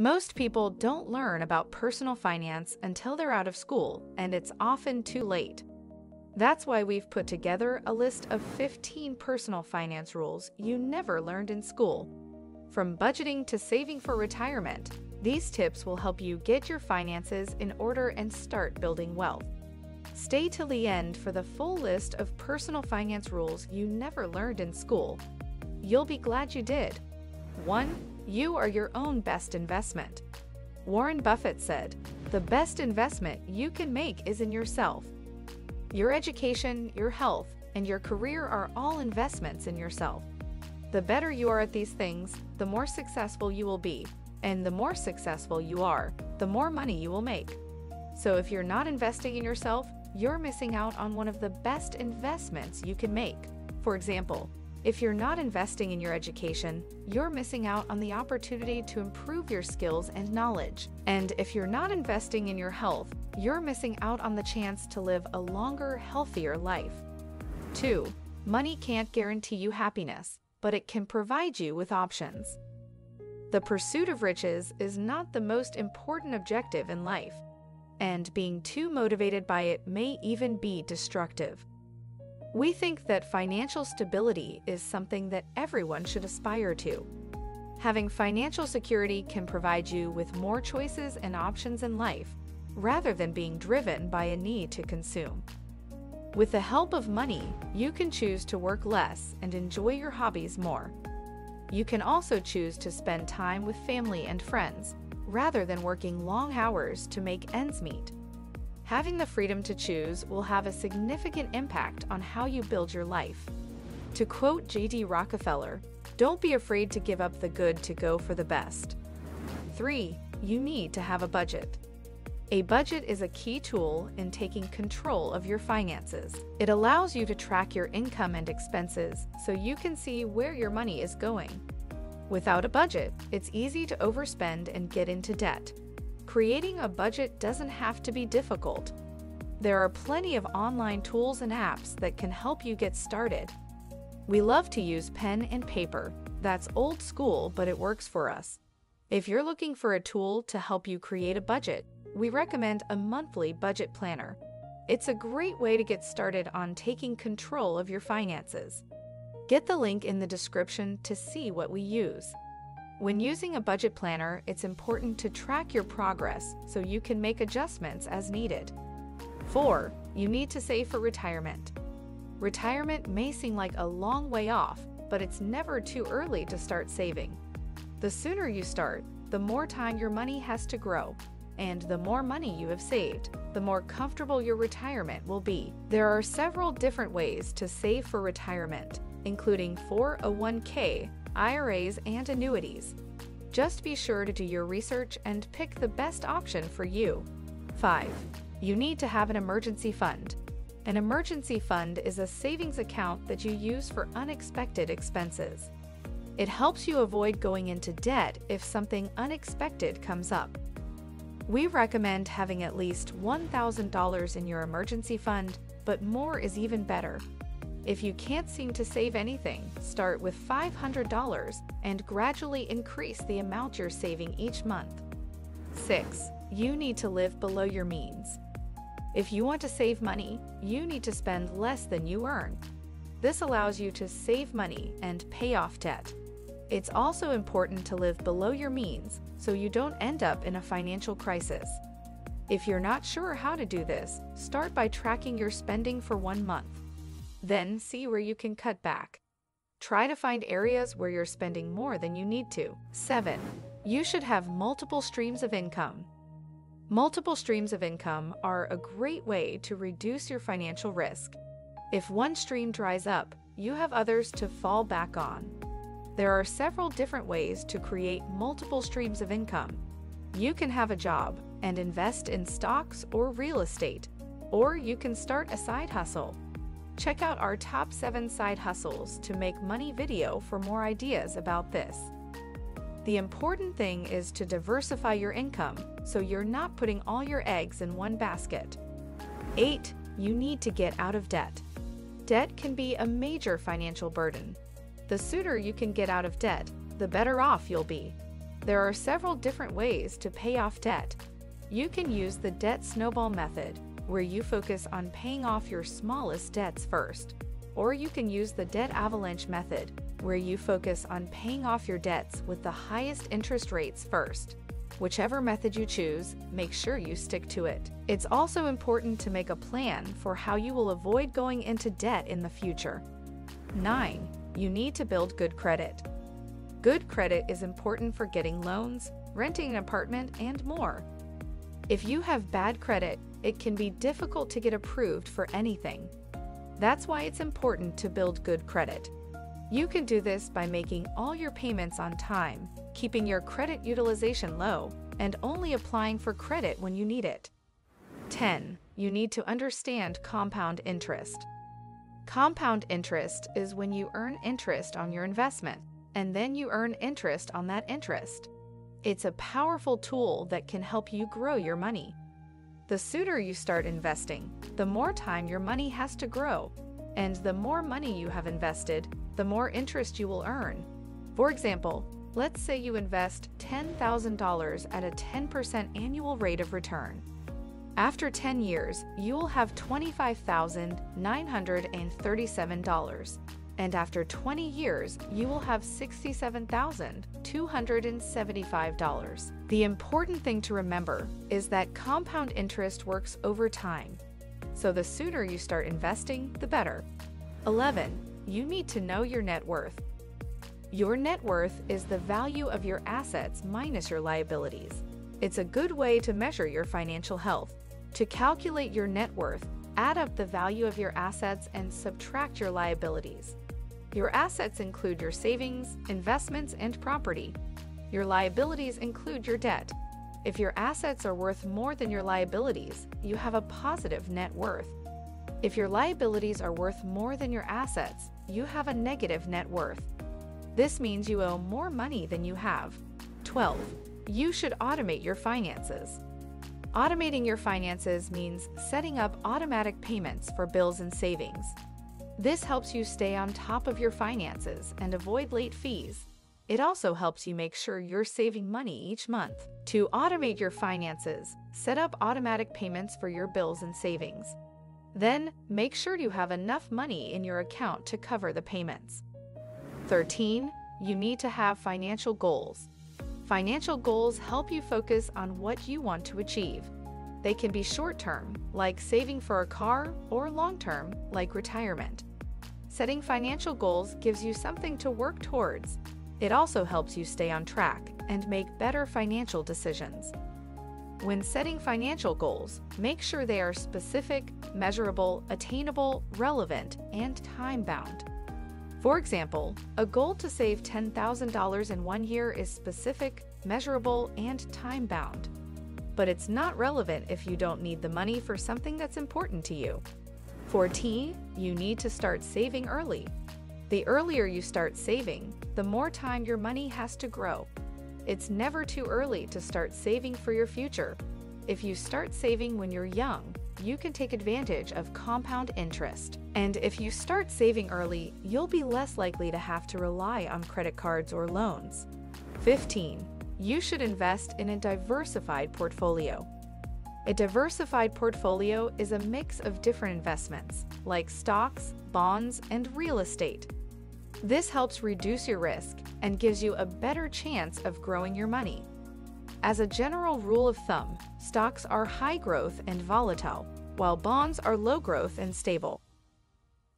Most people don't learn about personal finance until they're out of school, and it's often too late. That's why we've put together a list of 15 personal finance rules you never learned in school. From budgeting to saving for retirement, these tips will help you get your finances in order and start building wealth. Stay till the end for the full list of personal finance rules you never learned in school. You'll be glad you did. 1. You are your own best investment. Warren Buffett said, The best investment you can make is in yourself. Your education, your health, and your career are all investments in yourself. The better you are at these things, the more successful you will be. And the more successful you are, the more money you will make. So if you're not investing in yourself, you're missing out on one of the best investments you can make. For example, if you're not investing in your education, you're missing out on the opportunity to improve your skills and knowledge. And if you're not investing in your health, you're missing out on the chance to live a longer, healthier life. 2. Money can't guarantee you happiness, but it can provide you with options. The pursuit of riches is not the most important objective in life, and being too motivated by it may even be destructive. We think that financial stability is something that everyone should aspire to. Having financial security can provide you with more choices and options in life, rather than being driven by a need to consume. With the help of money, you can choose to work less and enjoy your hobbies more. You can also choose to spend time with family and friends, rather than working long hours to make ends meet. Having the freedom to choose will have a significant impact on how you build your life. To quote J.D. Rockefeller, don't be afraid to give up the good to go for the best. 3. You need to have a budget. A budget is a key tool in taking control of your finances. It allows you to track your income and expenses so you can see where your money is going. Without a budget, it's easy to overspend and get into debt, Creating a budget doesn't have to be difficult. There are plenty of online tools and apps that can help you get started. We love to use pen and paper. That's old school, but it works for us. If you're looking for a tool to help you create a budget, we recommend a monthly budget planner. It's a great way to get started on taking control of your finances. Get the link in the description to see what we use. When using a budget planner, it's important to track your progress so you can make adjustments as needed. 4. You need to save for retirement. Retirement may seem like a long way off, but it's never too early to start saving. The sooner you start, the more time your money has to grow, and the more money you have saved, the more comfortable your retirement will be. There are several different ways to save for retirement, including 401k, IRAs, and annuities. Just be sure to do your research and pick the best option for you. 5. You need to have an emergency fund. An emergency fund is a savings account that you use for unexpected expenses. It helps you avoid going into debt if something unexpected comes up. We recommend having at least $1,000 in your emergency fund, but more is even better. If you can't seem to save anything, start with $500 and gradually increase the amount you're saving each month. 6. You need to live below your means. If you want to save money, you need to spend less than you earn. This allows you to save money and pay off debt. It's also important to live below your means so you don't end up in a financial crisis. If you're not sure how to do this, start by tracking your spending for one month. Then see where you can cut back. Try to find areas where you're spending more than you need to. 7. You should have multiple streams of income. Multiple streams of income are a great way to reduce your financial risk. If one stream dries up, you have others to fall back on. There are several different ways to create multiple streams of income. You can have a job and invest in stocks or real estate, or you can start a side hustle Check out our top 7 side hustles to make money video for more ideas about this. The important thing is to diversify your income so you're not putting all your eggs in one basket. 8. You need to get out of debt. Debt can be a major financial burden. The sooner you can get out of debt, the better off you'll be. There are several different ways to pay off debt. You can use the debt snowball method, where you focus on paying off your smallest debts first. Or you can use the debt avalanche method, where you focus on paying off your debts with the highest interest rates first. Whichever method you choose, make sure you stick to it. It's also important to make a plan for how you will avoid going into debt in the future. 9. You need to build good credit. Good credit is important for getting loans, renting an apartment, and more. If you have bad credit, it can be difficult to get approved for anything. That's why it's important to build good credit. You can do this by making all your payments on time, keeping your credit utilization low, and only applying for credit when you need it. 10. You need to understand compound interest. Compound interest is when you earn interest on your investment, and then you earn interest on that interest. It's a powerful tool that can help you grow your money. The sooner you start investing, the more time your money has to grow, and the more money you have invested, the more interest you will earn. For example, let's say you invest $10,000 at a 10% annual rate of return. After 10 years, you will have $25,937, and after 20 years, you will have $67,275. The important thing to remember is that compound interest works over time, so the sooner you start investing, the better. 11 you need to know your net worth. Your net worth is the value of your assets minus your liabilities. It's a good way to measure your financial health. To calculate your net worth, add up the value of your assets and subtract your liabilities. Your assets include your savings, investments, and property. Your liabilities include your debt. If your assets are worth more than your liabilities, you have a positive net worth. If your liabilities are worth more than your assets, you have a negative net worth. This means you owe more money than you have. 12. You should automate your finances. Automating your finances means setting up automatic payments for bills and savings. This helps you stay on top of your finances and avoid late fees. It also helps you make sure you're saving money each month. To automate your finances, set up automatic payments for your bills and savings. Then, make sure you have enough money in your account to cover the payments. 13. You need to have financial goals. Financial goals help you focus on what you want to achieve. They can be short term, like saving for a car, or long term, like retirement. Setting financial goals gives you something to work towards. It also helps you stay on track and make better financial decisions. When setting financial goals, make sure they are specific, measurable, attainable, relevant, and time bound. For example, a goal to save $10,000 in one year is specific, measurable, and time bound. But it's not relevant if you don't need the money for something that's important to you. For T, you need to start saving early. The earlier you start saving, the more time your money has to grow. It's never too early to start saving for your future. If you start saving when you're young, you can take advantage of compound interest. And if you start saving early, you'll be less likely to have to rely on credit cards or loans. 15. You should invest in a diversified portfolio. A diversified portfolio is a mix of different investments, like stocks, bonds, and real estate. This helps reduce your risk and gives you a better chance of growing your money. As a general rule of thumb, stocks are high growth and volatile, while bonds are low growth and stable.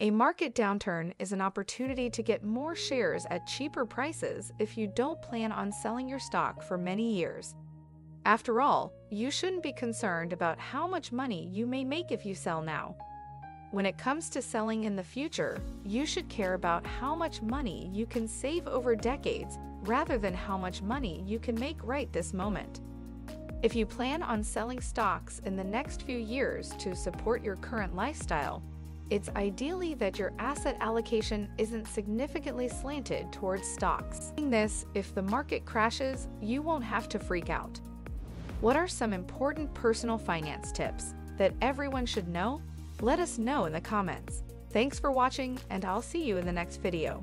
A market downturn is an opportunity to get more shares at cheaper prices if you don't plan on selling your stock for many years. After all, you shouldn't be concerned about how much money you may make if you sell now. When it comes to selling in the future, you should care about how much money you can save over decades rather than how much money you can make right this moment. If you plan on selling stocks in the next few years to support your current lifestyle, it's ideally that your asset allocation isn't significantly slanted towards stocks. Doing this, if the market crashes, you won't have to freak out. What are some important personal finance tips that everyone should know let us know in the comments. Thanks for watching, and I'll see you in the next video.